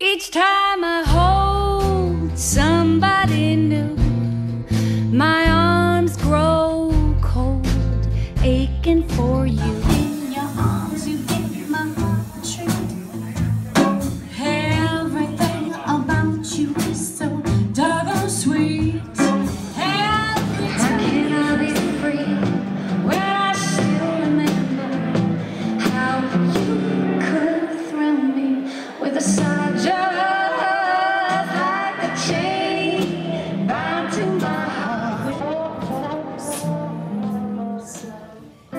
Each time I hold somebody new, my arms grow cold, aching for you. In your arms, you give my heart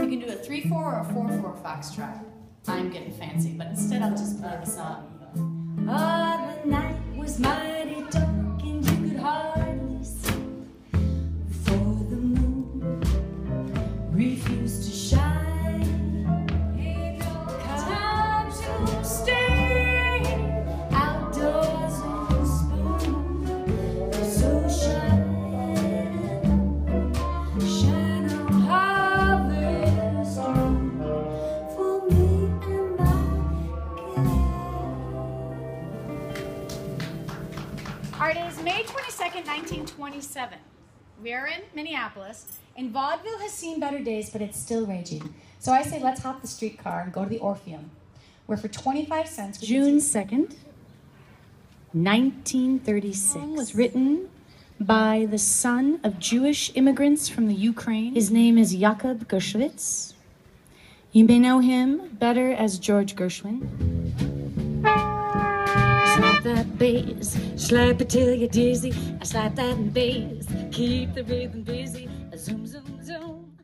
Can do a 3 4 or a 4 4 foxtrot. I'm getting fancy, but instead I'll just play the song. Oh, the night was mighty dark and you could hardly see. For the moon refused to Our day is May 22nd, 1927. We are in Minneapolis, and vaudeville has seen better days, but it's still raging. So I say let's hop the streetcar and go to the Orpheum, where for 25 cents, we can June see- 2nd, 1936. was written by the son of Jewish immigrants from the Ukraine. His name is Jakob Gershwitz. You may know him better as George Gershwin bass. Slap it till you're dizzy. I slap that bass. Keep the rhythm busy. Zoom, zoom, zoom.